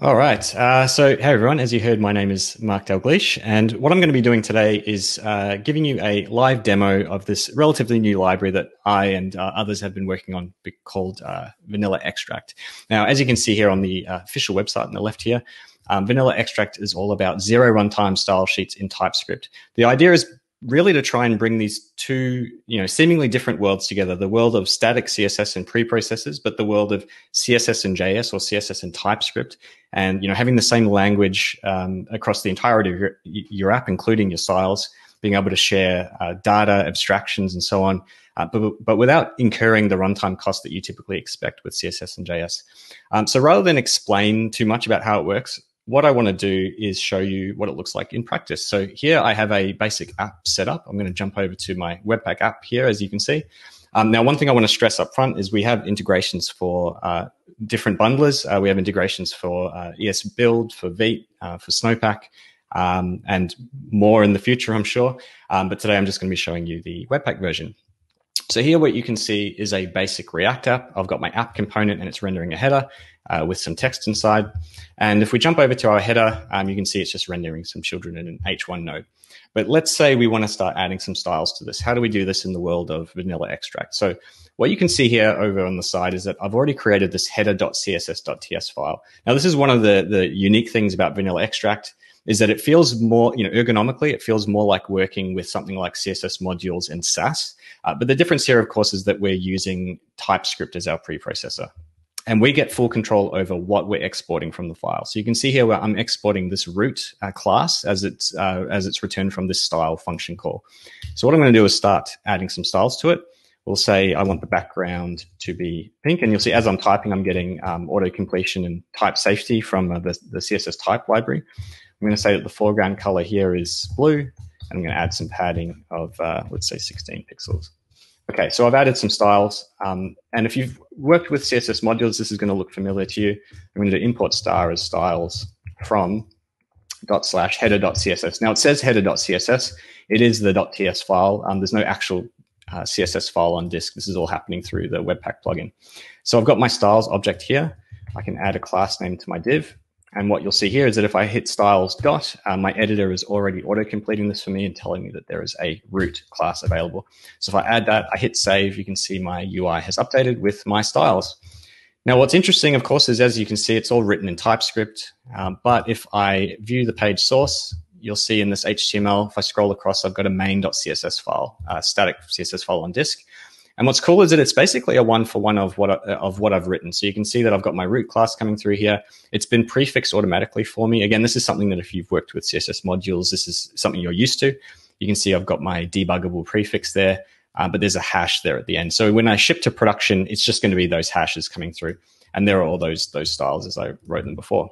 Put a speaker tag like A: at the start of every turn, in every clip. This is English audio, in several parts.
A: All right. Uh, so, hey everyone, as you heard, my name is Mark Dalgleish, and what I'm going to be doing today is uh, giving you a live demo of this relatively new library that I and uh, others have been working on called uh, Vanilla Extract. Now, as you can see here on the uh, official website on the left here, um, Vanilla Extract is all about zero runtime style sheets in TypeScript. The idea is really to try and bring these two, you know, seemingly different worlds together, the world of static CSS and preprocessors, but the world of CSS and JS or CSS and TypeScript. And, you know, having the same language um, across the entirety of your, your app, including your styles, being able to share uh, data, abstractions, and so on, uh, but, but without incurring the runtime cost that you typically expect with CSS and JS. Um, so rather than explain too much about how it works, what I want to do is show you what it looks like in practice. So here I have a basic app set up. I'm going to jump over to my Webpack app here, as you can see. Um, now, one thing I want to stress up front is we have integrations for uh, different bundlers. Uh, we have integrations for uh, ES Build, for Vite, uh, for Snowpack, um, and more in the future, I'm sure. Um, but today I'm just going to be showing you the Webpack version. So here what you can see is a basic React app. I've got my app component and it's rendering a header uh, with some text inside. And if we jump over to our header, um, you can see it's just rendering some children in an H1 node. But let's say we want to start adding some styles to this. How do we do this in the world of vanilla extract? So what you can see here over on the side is that I've already created this header.css.ts file. Now, this is one of the, the unique things about vanilla extract is that it feels more, you know, ergonomically, it feels more like working with something like CSS modules and Sass. Uh, but the difference here, of course, is that we're using TypeScript as our preprocessor. And we get full control over what we're exporting from the file. So you can see here where I'm exporting this root uh, class as it's uh, as it's returned from this style function call. So what I'm going to do is start adding some styles to it. We'll say I want the background to be pink, and you'll see as I'm typing, I'm getting um, auto completion and type safety from uh, the, the CSS type library. I'm going to say that the foreground color here is blue. And I'm going to add some padding of, uh, let's say 16 pixels. Okay, so I've added some styles. Um, and if you've worked with CSS modules, this is going to look familiar to you. I'm going to import star as styles from dot slash header.css. Now it says header.css. It is the .ts file. Um, there's no actual uh, CSS file on disk. This is all happening through the Webpack plugin. So I've got my styles object here. I can add a class name to my div. And what you'll see here is that if I hit styles dot, uh, my editor is already auto-completing this for me and telling me that there is a root class available. So if I add that, I hit save, you can see my UI has updated with my styles. Now, what's interesting, of course, is as you can see, it's all written in TypeScript. Um, but if I view the page source, you'll see in this HTML, if I scroll across, I've got a main.css file, a static CSS file on disk. And what's cool is that it's basically a one for one of what of what I've written. So you can see that I've got my root class coming through here. It's been prefixed automatically for me. Again, this is something that if you've worked with CSS modules, this is something you're used to. You can see I've got my debuggable prefix there, uh, but there's a hash there at the end. So when I ship to production, it's just going to be those hashes coming through, and there are all those those styles as I wrote them before.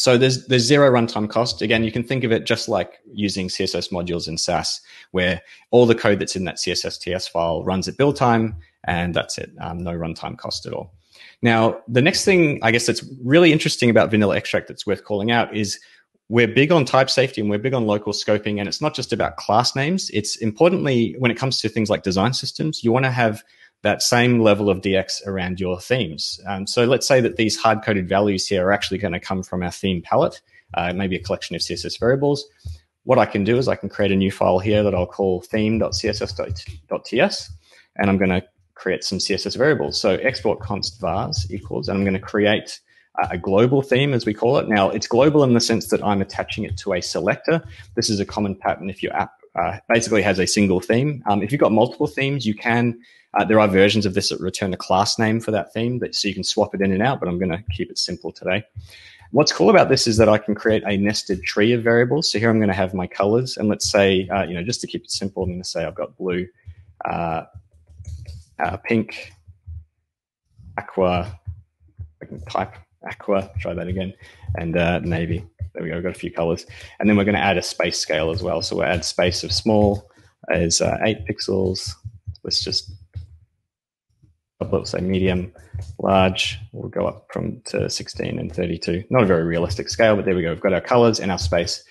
A: So there's there's zero runtime cost. Again, you can think of it just like using CSS modules in Sass, where all the code that's in that CSS TS file runs at build time, and that's it. Um, no runtime cost at all. Now, the next thing I guess that's really interesting about Vanilla Extract that's worth calling out is we're big on type safety and we're big on local scoping. And it's not just about class names. It's importantly, when it comes to things like design systems, you want to have that same level of DX around your themes. Um, so let's say that these hard coded values here are actually going to come from our theme palette, uh, maybe a collection of CSS variables. What I can do is I can create a new file here that I'll call theme.css.ts, and I'm going to create some CSS variables. So export const vars equals, and I'm going to create a global theme, as we call it. Now, it's global in the sense that I'm attaching it to a selector. This is a common pattern if your app uh, basically has a single theme. Um, if you've got multiple themes, you can uh, there are versions of this that return a class name for that theme, that, so you can swap it in and out, but I'm going to keep it simple today. What's cool about this is that I can create a nested tree of variables. So here I'm going to have my colors, and let's say, uh, you know, just to keep it simple, I'm going to say I've got blue, uh, uh, pink, aqua, I can type aqua, try that again, and uh, navy. There we go, I've got a few colors. And then we're going to add a space scale as well. So we'll add space of small as uh, 8 pixels. Let's just let's say medium, large, we'll go up from to 16 and 32. Not a very realistic scale, but there we go. We've got our colors and our space.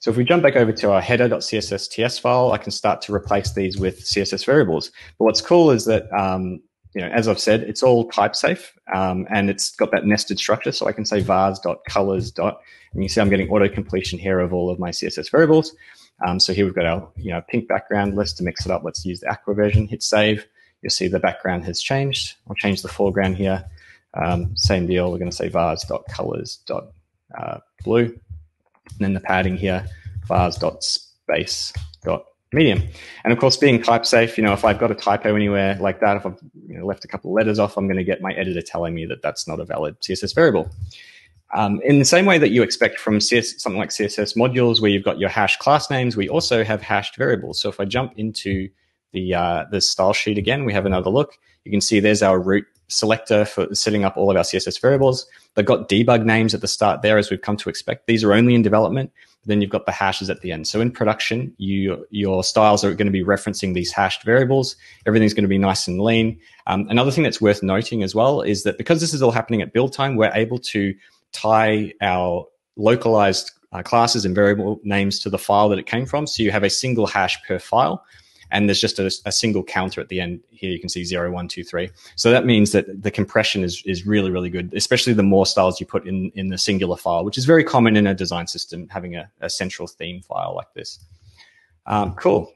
A: So if we jump back over to our header.css.ts file, I can start to replace these with CSS variables. But what's cool is that um, you know, as I've said, it's all type safe um, and it's got that nested structure. So I can say vars.colors. And you see I'm getting auto completion here of all of my CSS variables. Um, so here we've got our you know pink background list to mix it up. Let's use the aqua version, hit save. You'll see the background has changed. I'll change the foreground here. Um, same deal. We're going to say vars.colors.blue. Uh, and then the padding here, vars.space.medium. And of course, being type safe, you know, if I've got a typo anywhere like that, if I've you know, left a couple of letters off, I'm going to get my editor telling me that that's not a valid CSS variable. Um, in the same way that you expect from CS, something like CSS modules, where you've got your hash class names, we also have hashed variables. So if I jump into the uh, the style sheet again, we have another look. You can see there's our root selector for setting up all of our CSS variables. They've got debug names at the start there, as we've come to expect. These are only in development. Then you've got the hashes at the end. So in production, you, your styles are going to be referencing these hashed variables. Everything's going to be nice and lean. Um, another thing that's worth noting as well is that because this is all happening at build time, we're able to tie our localized uh, classes and variable names to the file that it came from. So you have a single hash per file and there's just a, a, single counter at the end. Here you can see zero, one, two, three. So that means that the compression is is really really good, especially the more styles you put in in the singular file, which is very common in a design system having a, a central theme file like this. Um, cool.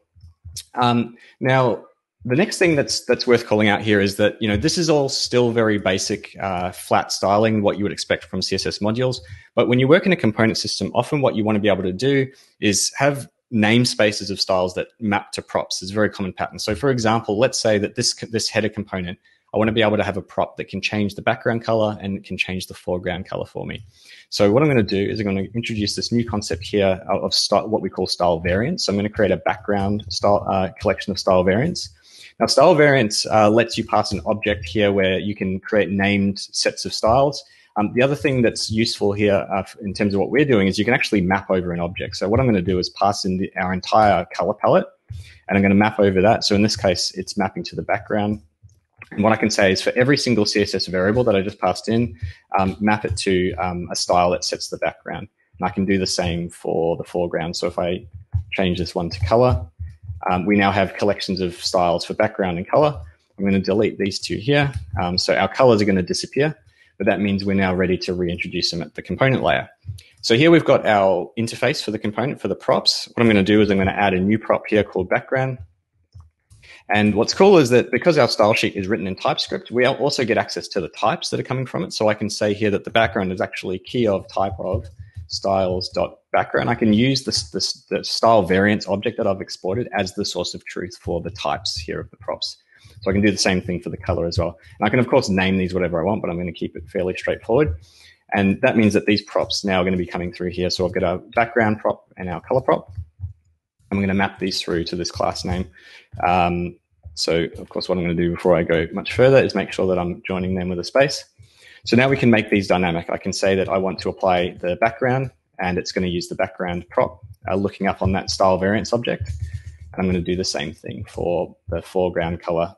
A: Um, now the next thing that's that's worth calling out here is that you know this is all still very basic uh, flat styling what you would expect from css modules but when you work in a component system often what you want to be able to do is have namespaces of styles that map to props is a very common pattern. So for example, let's say that this, this header component, I want to be able to have a prop that can change the background color and can change the foreground color for me. So what I'm going to do is I'm going to introduce this new concept here of style, what we call style variants. So I'm going to create a background style uh, collection of style variants. Now, style variants uh, lets you pass an object here where you can create named sets of styles. Um, the other thing that's useful here uh, in terms of what we're doing is you can actually map over an object. So what I'm going to do is pass in the, our entire color palette and I'm going to map over that. So in this case, it's mapping to the background. And what I can say is for every single CSS variable that I just passed in, um, map it to um, a style that sets the background. And I can do the same for the foreground. So if I change this one to color, um, we now have collections of styles for background and color. I'm going to delete these two here. Um, so our colors are going to disappear but that means we're now ready to reintroduce them at the component layer. So here we've got our interface for the component for the props. What I'm going to do is I'm going to add a new prop here called background. And what's cool is that because our style sheet is written in TypeScript, we also get access to the types that are coming from it. So I can say here that the background is actually key of type of styles.background. I can use this, the style variants object that I've exported as the source of truth for the types here of the props. So I can do the same thing for the color as well. And I can, of course, name these whatever I want, but I'm going to keep it fairly straightforward. And that means that these props now are going to be coming through here. So I've got our background prop and our color prop. I'm going to map these through to this class name. Um, so, of course, what I'm going to do before I go much further is make sure that I'm joining them with a space. So now we can make these dynamic. I can say that I want to apply the background and it's going to use the background prop uh, looking up on that style variants object. And I'm going to do the same thing for the foreground color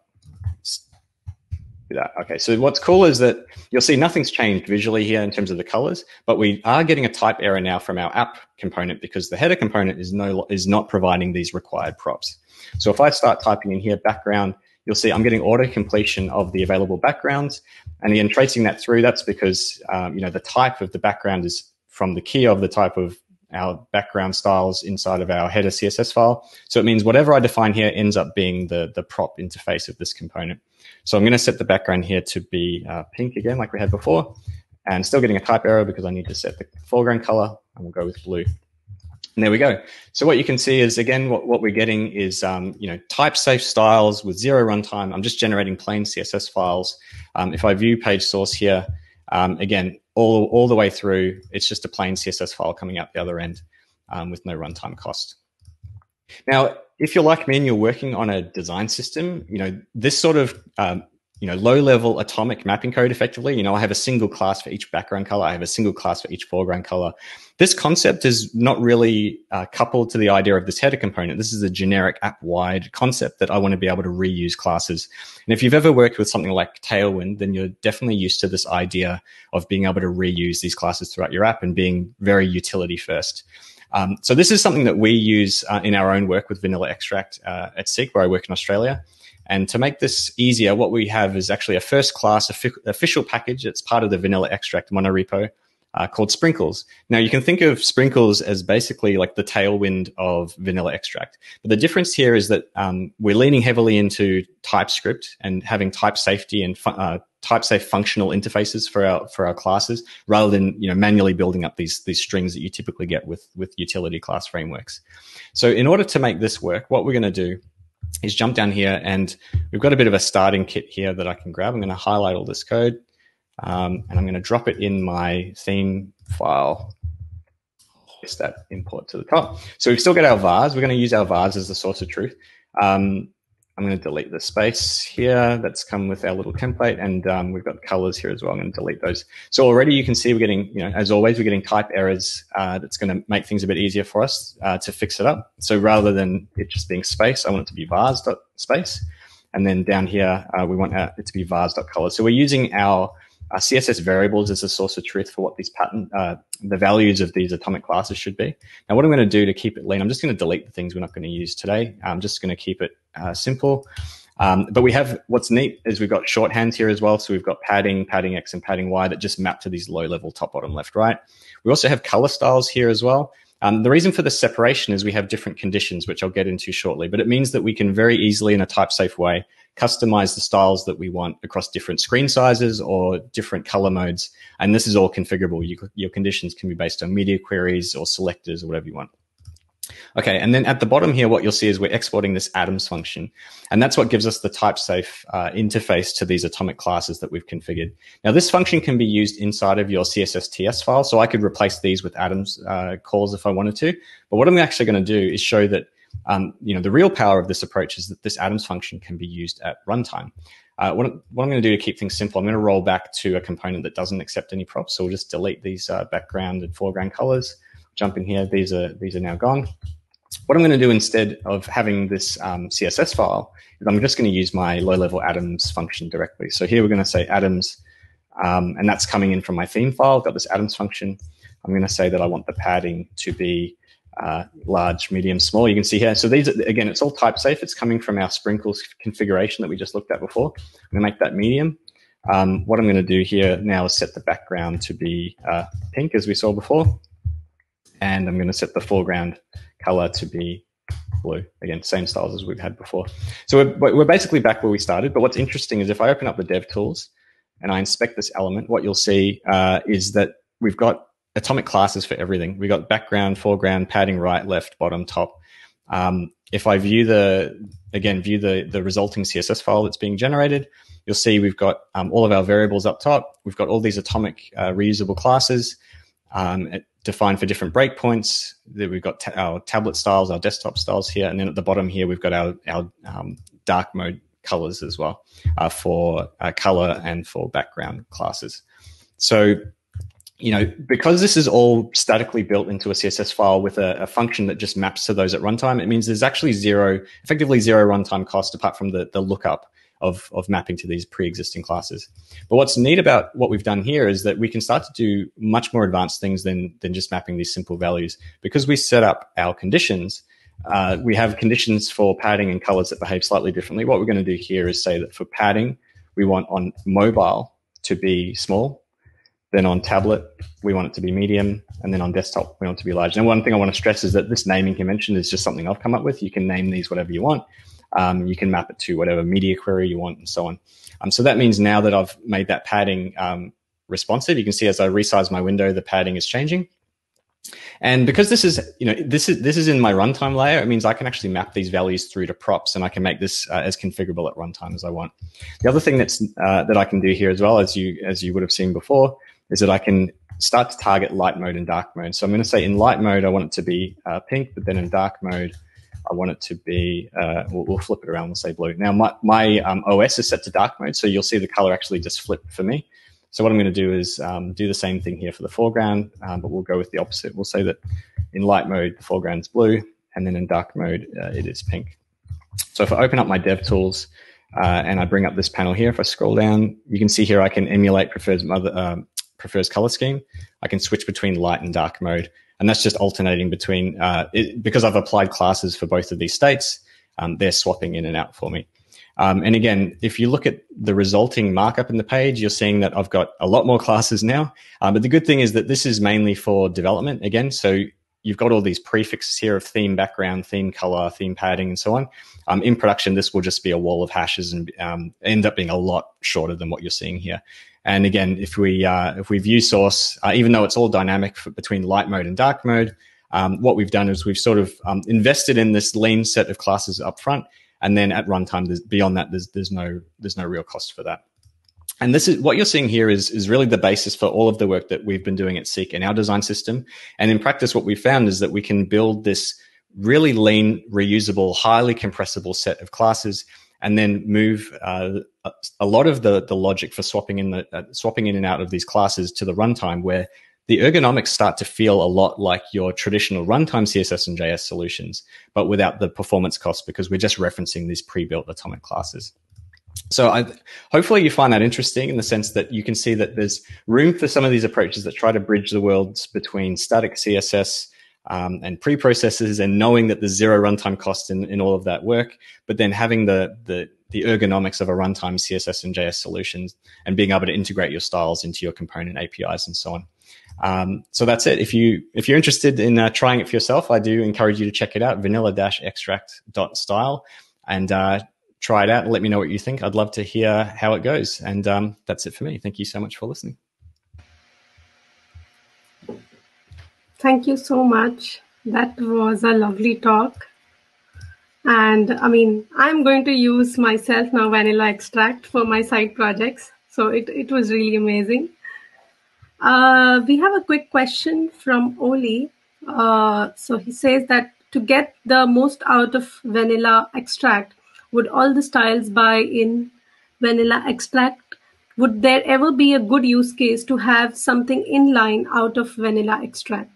A: that. Okay, so what's cool is that you'll see nothing's changed visually here in terms of the colors, but we are getting a type error now from our app component because the header component is no is not providing these required props. So if I start typing in here background, you'll see I'm getting auto completion of the available backgrounds, and again tracing that through. That's because um, you know the type of the background is from the key of the type of our background styles inside of our header CSS file. So it means whatever I define here ends up being the, the prop interface of this component. So I'm going to set the background here to be uh, pink again, like we had before, and still getting a type error because I need to set the foreground color, and we'll go with blue. And there we go. So what you can see is, again, what, what we're getting is, um, you know, type safe styles with zero runtime. I'm just generating plain CSS files. Um, if I view page source here, um, again, all, all the way through, it's just a plain CSS file coming out the other end um, with no runtime cost. Now, if you're like me and you're working on a design system, you know, this sort of um, you know, low level atomic mapping code effectively. You know, I have a single class for each background color. I have a single class for each foreground color. This concept is not really uh, coupled to the idea of this header component. This is a generic app wide concept that I want to be able to reuse classes. And if you've ever worked with something like Tailwind, then you're definitely used to this idea of being able to reuse these classes throughout your app and being very utility first. Um, so this is something that we use uh, in our own work with Vanilla Extract uh, at Seek, where I work in Australia. And to make this easier, what we have is actually a first class official package. It's part of the vanilla extract monorepo uh, called Sprinkles. Now you can think of Sprinkles as basically like the tailwind of vanilla extract. But the difference here is that um, we're leaning heavily into TypeScript and having type safety and fu- uh, type safe functional interfaces for our for our classes rather than you know manually building up these these strings that you typically get with with utility class frameworks. So in order to make this work, what we're going to do is jump down here and we've got a bit of a starting kit here that I can grab. I'm going to highlight all this code um, and I'm going to drop it in my theme file. Paste that import to the top. So we've still got our vars. We're going to use our vars as the source of truth. Um, I'm going to delete the space here that's come with our little template, and um, we've got colors here as well. I'm going to delete those. So already you can see we're getting, you know, as always, we're getting type errors. Uh, that's going to make things a bit easier for us uh, to fix it up. So rather than it just being space, I want it to be vars.space. And then down here, uh, we want it to be vars.color. So we're using our uh, CSS variables as a source of truth for what these pattern, uh, the values of these atomic classes should be. Now, what I'm going to do to keep it lean, I'm just going to delete the things we're not going to use today. I'm just going to keep it uh, simple. Um, but we have what's neat is we've got shorthand here as well. So we've got padding, padding X, and padding Y that just map to these low level top, bottom, left, right. We also have color styles here as well. Um, the reason for the separation is we have different conditions, which I'll get into shortly, but it means that we can very easily, in a type safe way, customize the styles that we want across different screen sizes or different color modes. And this is all configurable. You, your conditions can be based on media queries or selectors or whatever you want. Okay, and then at the bottom here, what you'll see is we're exporting this atoms function. And that's what gives us the type safe uh, interface to these atomic classes that we've configured. Now, this function can be used inside of your CSSTS file. So I could replace these with atoms uh, calls if I wanted to. But what I'm actually going to do is show that um, you know, the real power of this approach is that this atoms function can be used at runtime. Uh, what, what, I'm going to do to keep things simple, I'm going to roll back to a component that doesn't accept any props. So we'll just delete these uh, background and foreground colors. Jump in here. These are these are now gone. What I'm going to do instead of having this um, CSS file is I'm just going to use my low-level atoms function directly. So here we're going to say atoms, um, and that's coming in from my theme file. I've got this atoms function. I'm going to say that I want the padding to be uh, large, medium, small. You can see here. So these, are, again, it's all type safe. It's coming from our sprinkles configuration that we just looked at before. I'm to make that medium. Um, what I'm going to do here now is set the background to be uh, pink, as we saw before. And I'm going to set the foreground color to be blue. Again, same styles as we've had before. So we're, we're basically back where we started. But what's interesting is if I open up the dev tools and I inspect this element, what you'll see uh, is that we've got atomic classes for everything. We got background, foreground, padding, right, left, bottom, top. Um, if I view the again view the the resulting CSS file that's being generated, you'll see we've got um, all of our variables up top. We've got all these atomic uh, reusable classes um, defined for different breakpoints. We've got ta- our tablet styles, our desktop styles here, and then at the bottom here we've got our our um, dark mode colors as well uh, for uh, color and for background classes. So you know, because this is all statically built into a CSS file with a, a, function that just maps to those at runtime, it means there's actually zero, effectively zero runtime cost apart from the, the lookup of, of mapping to these pre-existing classes. But what's neat about what we've done here is that we can start to do much more advanced things than, than just mapping these simple values. Because we set up our conditions, uh, we have conditions for padding and colors that behave slightly differently. What we're going to do here is say that for padding, we want on mobile to be small then on tablet, we want it to be medium. And then on desktop, we want it to be large. And one thing I want to stress is that this naming convention is just something I've come up with. You can name these whatever you want. Um, you can map it to whatever media query you want and so on. Um, so that means now that I've made that padding um, responsive, you can see as I resize my window, the padding is changing. And because this is, you know, this is this is in my runtime layer, it means I can actually map these values through to props, and I can make this uh, as configurable at runtime as I want. The other thing that's uh, that I can do here as well, as you as you would have seen before, is that I can start to target light mode and dark mode. So I'm going to say in light mode, I want it to be uh, pink, but then in dark mode, I want it to be, uh, we'll, we'll, flip it around, we'll say blue. Now my, my um, OS is set to dark mode, so you'll see the color actually just flip for me. So what I'm going to do is um, do the same thing here for the foreground, um, but we'll go with the opposite. We'll say that in light mode, the foreground is blue, and then in dark mode, uh, it is pink. So if I open up my dev tools, uh, and I bring up this panel here, if I scroll down, you can see here I can emulate preferred mother, um, prefers color scheme, I can switch between light and dark mode. And that's just alternating between, uh, it, because I've applied classes for both of these states, um, they're swapping in and out for me. Um, and again, if you look at the resulting markup in the page, you're seeing that I've got a lot more classes now. Um, but the good thing is that this is mainly for development again. So you've got all these prefixes here of theme background, theme color, theme padding, and so on. Um, in production, this will just be a wall of hashes and um, end up being a lot shorter than what you're seeing here. And again, if we uh, if we view source, uh, even though it's all dynamic for, between light mode and dark mode, um, what we've done is we've sort of um, invested in this lean set of classes up front, and then at runtime, beyond that, there's there's no there's no real cost for that. And this is what you're seeing here is, is really the basis for all of the work that we've been doing at Seek in our design system. And in practice, what we found is that we can build this really lean, reusable, highly compressible set of classes and then move uh, a lot of the, the logic for swapping in the uh, swapping in and out of these classes to the runtime where the ergonomics start to feel a lot like your traditional runtime CSS and JS solutions, but without the performance costs because we're just referencing these pre-built atomic classes. So I, hopefully you find that interesting in the sense that you can see that there's room for some of these approaches that try to bridge the worlds between static CSS um, and pre-processes and knowing that there's zero runtime cost in, in all of that work, but then having the, the, the ergonomics of a runtime CSS and JS solutions and being able to integrate your styles into your component APIs and so on. Um, so that's it. If you if you're interested in uh, trying it for yourself, I do encourage you to check it out. Vanilla-extract.style and uh, try it out and let me know what you think. I'd love to hear how it goes. And um, that's it for me. Thank you so much for listening.
B: Thank you so much. That was a lovely talk. And I mean, I'm going to use myself now vanilla extract for my side projects. So it, it was really amazing. Uh, we have a quick question from Oli. Uh, so he says that to get the most out of vanilla extract, would all the styles buy in vanilla extract? Would there ever be a good use case to have something inline out of vanilla extract?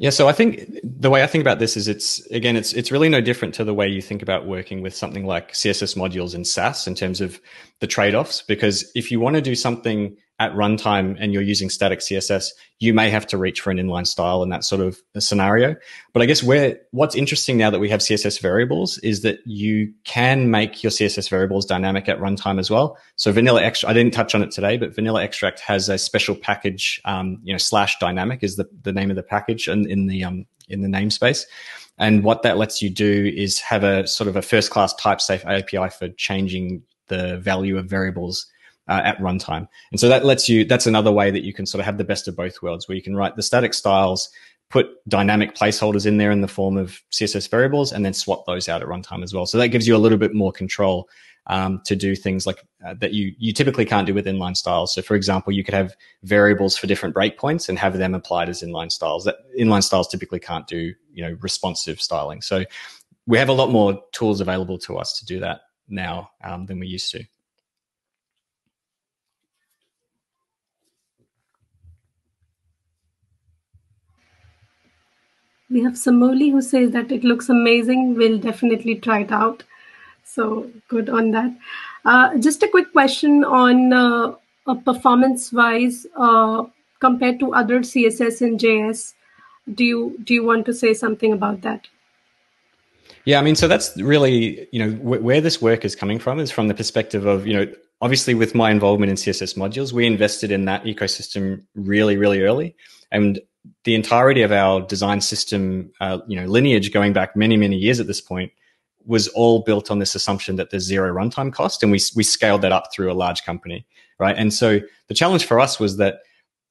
A: Yeah, so I think the way I think about this is it's again it's it's really no different to the way you think about working with something like CSS modules in Sass in terms of the trade-offs because if you want to do something at runtime and you're using static CSS, you may have to reach for an inline style in that sort of scenario. But I guess where what's interesting now that we have CSS variables is that you can make your CSS variables dynamic at runtime as well. So Vanilla Extract, I didn't touch on it today, but Vanilla Extract has a special package, um, you know, slash dynamic is the, the name of the package in, in the um, in the namespace. And what that lets you do is have a sort of a first class type safe API for changing the value of variables uh, at runtime. And so that lets you, that's another way that you can sort of have the best of both worlds where you can write the static styles, put dynamic placeholders in there in the form of CSS variables, and then swap those out at runtime as well. So that gives you a little bit more control um, to do things like uh, that you you typically can't do with inline styles. So, for example, you could have variables for different breakpoints and have them applied as inline styles. That inline styles typically can't do you know responsive styling. So, we have a lot more tools available to us to do that now um, than we used to.
B: We have Samoli who says that it looks amazing. We'll definitely try it out. So good on that. Uh, just a quick question on uh, performance-wise uh, compared to other CSS and JS. Do you do you want to say something about that?
A: Yeah, I mean, so that's really you know wh- where this work is coming from is from the perspective of you know obviously with my involvement in CSS modules, we invested in that ecosystem really really early, and the entirety of our design system, uh, you know, lineage going back many, many years at this point was all built on this assumption that there's zero runtime cost. And we, we scaled that up through a large company, right? And so the challenge for us was that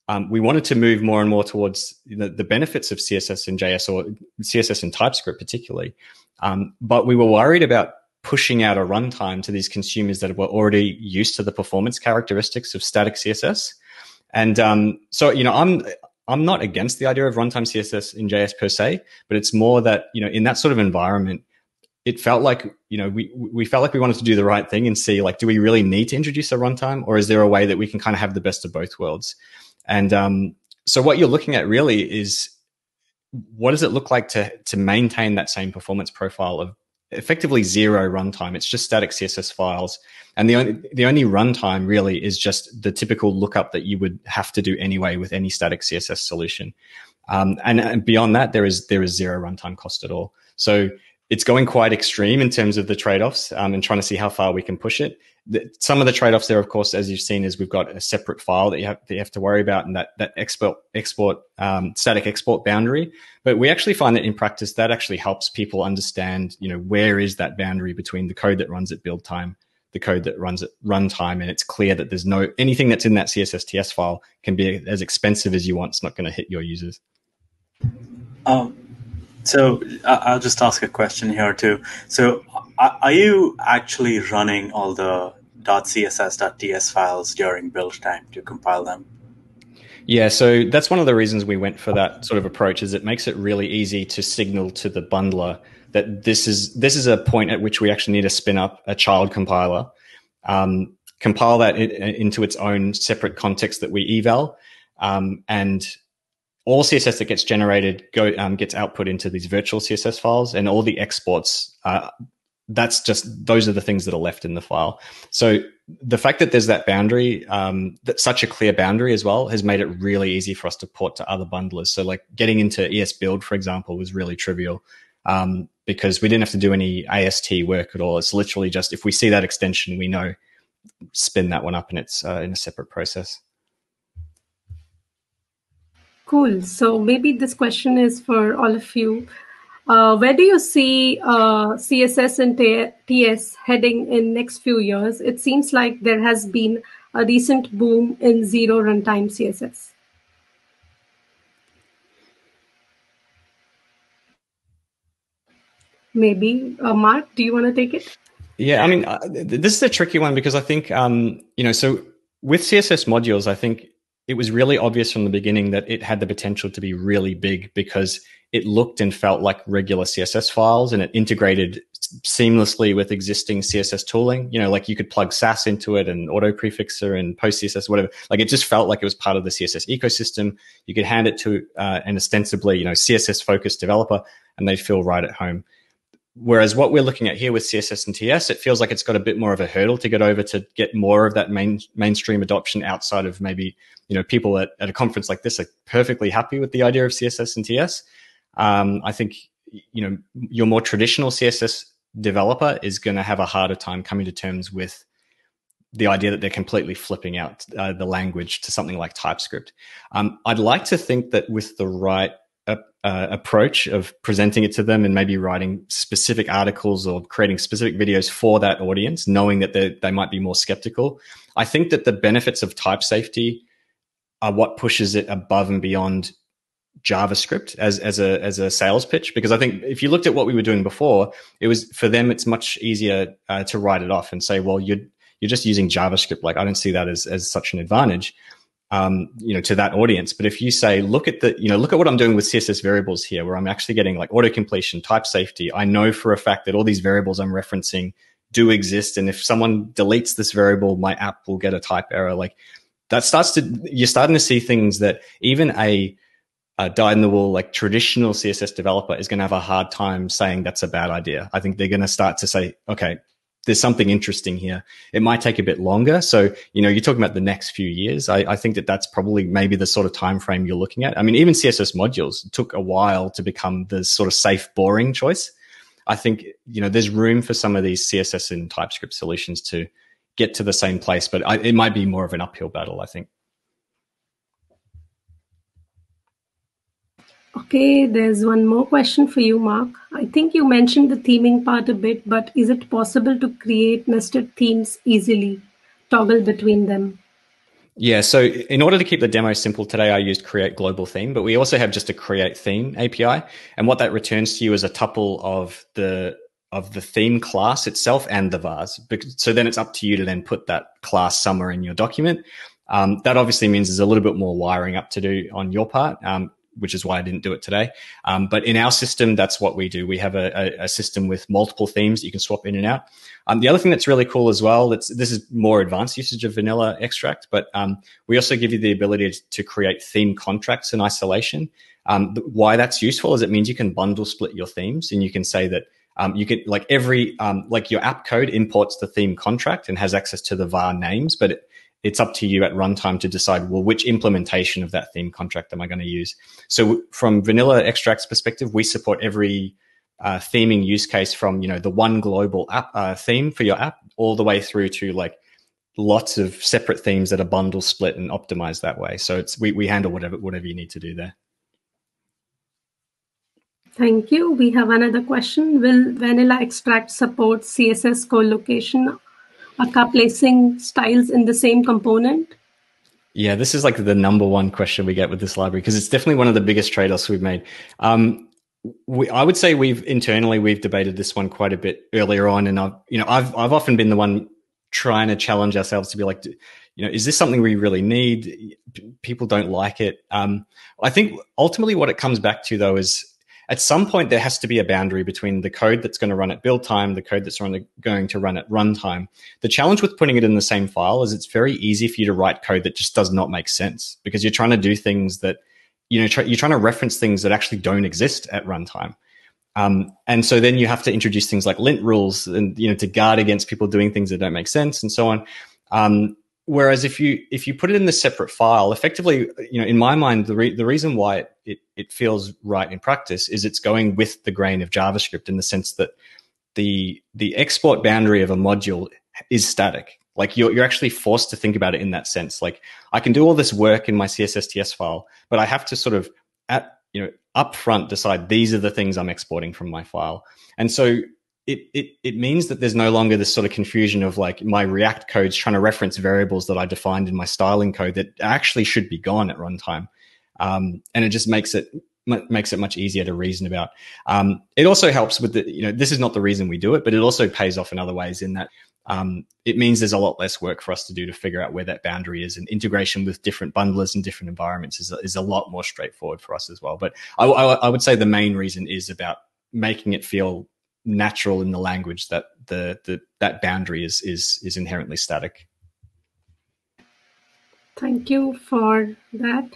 A: um, we wanted to move more and more towards the, the, benefits of CSS and JS or CSS and TypeScript particularly. Um, but we were worried about pushing out a runtime to these consumers that were already used to the performance characteristics of static CSS. And um, so, you know, I'm I'm not against the idea of runtime CSS in JS per se, but it's more that, you know, in that sort of environment, it felt like, you know, we, we felt like we wanted to do the right thing and see like, do we really need to introduce a runtime or is there a way that we can kind of have the best of both worlds? And, um, so what you're looking at really is what does it look like to, to maintain that same performance profile of effectively zero runtime. It's just static CSS files. And the only, the only runtime really is just the typical lookup that you would have to do anyway with any static CSS solution. Um, and, and, beyond that, there is, there is zero runtime cost at all. So it's going quite extreme in terms of the trade-offs um, and trying to see how far we can push it. The, some of the trade-offs there, of course, as you've seen, is we've got a separate file that you have, that you have to worry about, and that that export export um, static export boundary. But we actually find that in practice, that actually helps people understand, you know, where is that boundary between the code that runs at build time, the code that runs at runtime, and it's clear that there's no anything that's in that CSSTS file can be as expensive as you want. It's not going to hit your users.
C: Um, so I'll just ask a question here too. So are you actually running all the .css.ts files during build time to compile them?
A: Yeah, so that's one of the reasons we went for that sort of approach is it makes it really easy to signal to the bundler that this is this is a point at which we actually need to spin up a child compiler, um, compile that in, into its own separate context that we eval, um, and all CSS that gets generated go um, gets output into these virtual CSS files, and all the exports. Uh, that's just those are the things that are left in the file. So the fact that there's that boundary, um, that such a clear boundary as well, has made it really easy for us to port to other bundlers. So like getting into ESBuild, for example, was really trivial um, because we didn't have to do any AST work at all. It's literally just if we see that extension, we know spin that one up, and it's uh, in a separate process.
B: Cool. So maybe this question is for all of you. Uh, where do you see uh, CSS and TS heading in next few years? It seems like there has been a recent boom in zero runtime CSS. Maybe uh, Mark, do you want to take it?
A: Yeah, I mean, uh, this is a tricky one because I think um, you know, so with CSS modules, I think it was really obvious from the beginning that it had the potential to be really big because it looked and felt like regular CSS files and it integrated seamlessly with existing CSS tooling. You know, like you could plug Sass into it and auto prefixer and post CSS, whatever. Like it just felt like it was part of the CSS ecosystem. You could hand it to uh, an ostensibly, you know, CSS focused developer and they'd feel right at home. Whereas what we're looking at here with CSS and TS, it feels like it's got a bit more of a hurdle to get over to get more of that main mainstream adoption outside of maybe, you know, people at, at a conference like this are perfectly happy with the idea of CSS and TS. Um, I think, you know, your more traditional CSS developer is going to have a harder time coming to terms with the idea that they're completely flipping out uh, the language to something like TypeScript. Um, I'd like to think that with the right uh, approach of presenting it to them and maybe writing specific articles or creating specific videos for that audience, knowing that they might be more skeptical. I think that the benefits of type safety are what pushes it above and beyond JavaScript as as a as a sales pitch because I think if you looked at what we were doing before, it was for them it's much easier uh, to write it off and say, well, you're you're just using JavaScript. Like I don't see that as as such an advantage um, you know, to that audience. But if you say, look at the, you know, look at what I'm doing with CSS variables here, where I'm actually getting like auto completion, type safety. I know for a fact that all these variables I'm referencing do exist. And if someone deletes this variable, my app will get a type error. Like that starts to, you're starting to see things that even a, a die in the wool, like traditional CSS developer is going to have a hard time saying that's a bad idea. I think they're going to start to say, okay, there's something interesting here. It might take a bit longer. So, you know, you're talking about the next few years. I, I, think that that's probably maybe the sort of time frame you're looking at. I mean, even CSS modules took a while to become the sort of safe, boring choice. I think, you know, there's room for some of these CSS and TypeScript solutions to get to the same place, but I, it might be more of an uphill battle, I think.
B: Okay, there's one more question for you, Mark. I think you mentioned the theming part a bit, but is it possible to create nested themes easily, toggle between them?
A: Yeah, so in order to keep the demo simple today, I used create global theme, but we also have just a create theme API. And what that returns to you is a tuple of the of the theme class itself and the vars. So then it's up to you to then put that class somewhere in your document. Um, that obviously means there's a little bit more wiring up to do on your part. Um, which is why I didn't do it today. Um, but in our system, that's what we do. We have a, a, system with multiple themes that you can swap in and out. Um, the other thing that's really cool as well, that's, this is more advanced usage of vanilla extract, but um, we also give you the ability to create theme contracts in isolation. Um, why that's useful is it means you can bundle split your themes and you can say that um, you can like every um, like your app code imports the theme contract and has access to the var names, but it's up to you at runtime to decide, well, which implementation of that theme contract am I going to use? So from vanilla extracts perspective, we support every uh, theming use case from you know the one global app uh, theme for your app all the way through to like lots of separate themes that are bundle split and optimized that way. So it's we, we handle whatever whatever you need to do there.
B: Thank you. We have another question. Will Vanilla Extract support CSS co-location, aka placing styles in the same component?
A: Yeah, this is like the number one question we get with this library because it's definitely one of the biggest trade-offs we've made. Um, we, I would say we've internally we've debated this one quite a bit earlier on, and I've you know I've I've often been the one trying to challenge ourselves to be like, you know, is this something we really need? People don't like it. Um, I think ultimately what it comes back to though is at some point there has to be a boundary between the code that's going to run at build time, the code that's going to run at runtime. The challenge with putting it in the same file is it's very easy for you to write code that just does not make sense because you're trying to do things that you know, you're trying to reference things that actually don't exist at runtime. Um, and so then you have to introduce things like lint rules and, you know, to guard against people doing things that don't make sense and so on. Um, whereas if you, if you put it in the separate file, effectively, you know, in my mind, the, re- the reason why it, it, it feels right in practice is it's going with the grain of JavaScript in the sense that the, the export boundary of a module is static. Like you're, you're actually forced to think about it in that sense. Like I can do all this work in my CSSTS file, but I have to sort of at, you know, upfront decide these are the things I'm exporting from my file. And so it, it, it means that there's no longer this sort of confusion of like my React codes trying to reference variables that I defined in my styling code that actually should be gone at runtime. Um, and it just makes it makes it much easier to reason about. Um, it also helps with the, you know, this is not the reason we do it, but it also pays off in other ways in that um, it means there's a lot less work for us to do to figure out where that boundary is. And integration with different bundlers and different environments is, is a lot more straightforward for us as well. But I, I, I would say the main reason is about making it feel natural in the language that the, the that boundary is is is inherently static.
B: Thank you for that.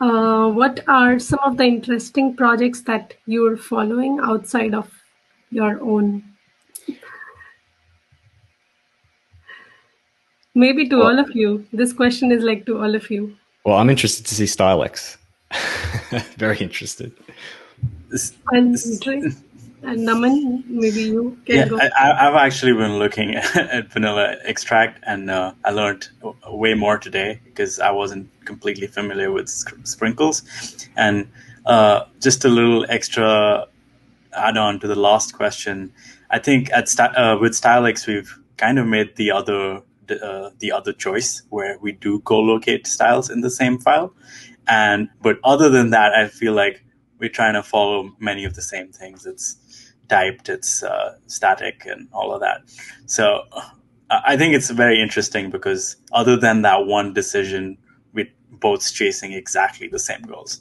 B: Uh, what are some of the interesting projects that you're following outside of your own Maybe to well, all of you. This question is like to all of you.
A: Well, I'm interested to see Stylex. Very interested.
B: And Naman, maybe you can
C: yeah,
B: go.
C: I, have actually been looking at vanilla extract, and uh, I learned way more today because I wasn't completely familiar with sprinkles. And uh, just a little extra add-on to the last question. I think at uh, with Stylex, we've kind of made the other uh, the other choice where we do co-locate styles in the same file. And but other than that, I feel like we're trying to follow many of the same things. It's typed, it's uh, static, and all of that. So I think it's very interesting because other than that one decision, we're both chasing exactly the same goals.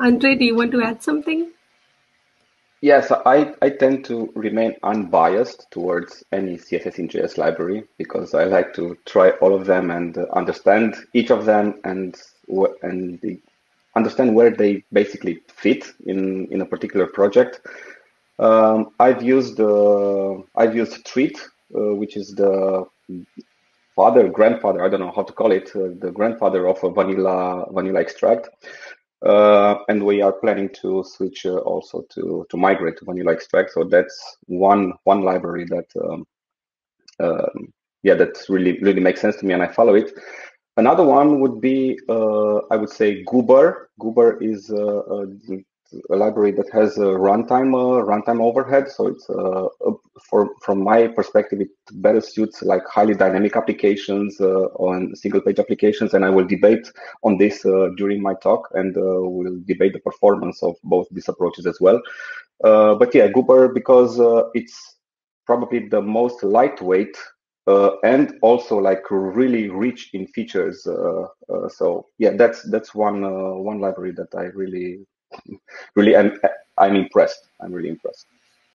B: Andre, do you want to add something?
D: Yes, I, I tend to remain unbiased towards any CSS in JS library because I like to try all of them and uh, understand each of them and and the, understand where they basically fit in, in a particular project. Um, I've used uh, I've used Treat, uh, which is the father, grandfather, I don't know how to call it, uh, the grandfather of a vanilla vanilla extract. Uh, and we are planning to switch uh, also to to migrate to vanilla extract. So that's one one library that um, um, yeah that really really makes sense to me, and I follow it. Another one would be uh, I would say Goober. Goober is uh, uh, a library that has a runtime uh, runtime overhead. So it's uh, for from my perspective, it better suits like highly dynamic applications uh, on single page applications. And I will debate on this uh, during my talk, and we'll debate the performance of both these approaches as well. Uh, but yeah, Goober because it's probably the most lightweight uh, and also like really rich in features. Uh, uh, so yeah, that's that's one one library that I really really I'm, I'm impressed. I'm really impressed.